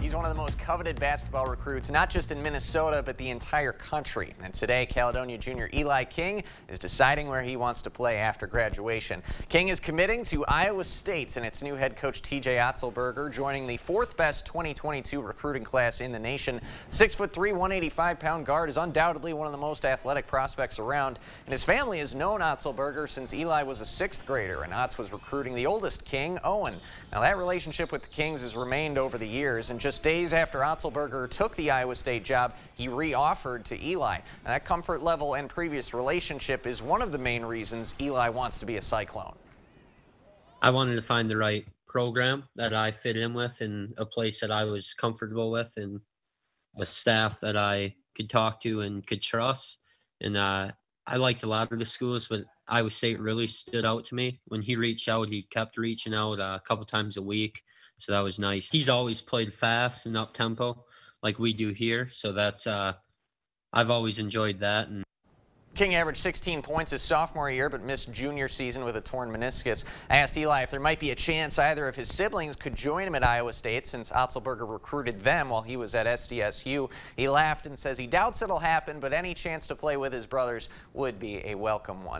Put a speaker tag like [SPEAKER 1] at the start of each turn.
[SPEAKER 1] He's one of the most coveted basketball recruits, not just in Minnesota, but the entire country. And today, Caledonia junior Eli King is deciding where he wants to play after graduation. King is committing to Iowa State and its new head coach TJ Otzelberger, joining the fourth best 2022 recruiting class in the nation. Six foot three, 185 pound guard is undoubtedly one of the most athletic prospects around. And his family has known Otzelberger since Eli was a sixth grader and Otz was recruiting the oldest King, Owen. Now that relationship with the Kings has remained over the years and just just days after Otzelberger took the Iowa State job, he re-offered to Eli. And that comfort level and previous relationship is one of the main reasons Eli wants to be a Cyclone.
[SPEAKER 2] I wanted to find the right program that I fit in with and a place that I was comfortable with and a staff that I could talk to and could trust. And uh, I liked a lot of the schools, but Iowa State really stood out to me. When he reached out, he kept reaching out uh, a couple times a week. So that was nice. He's always played fast and up tempo like we do here. So that's, uh, I've always enjoyed that. And
[SPEAKER 1] King averaged 16 points his sophomore year, but missed junior season with a torn meniscus. I asked Eli if there might be a chance either of his siblings could join him at Iowa State since Otzelberger recruited them while he was at SDSU. He laughed and says he doubts it'll happen, but any chance to play with his brothers would be a welcome one.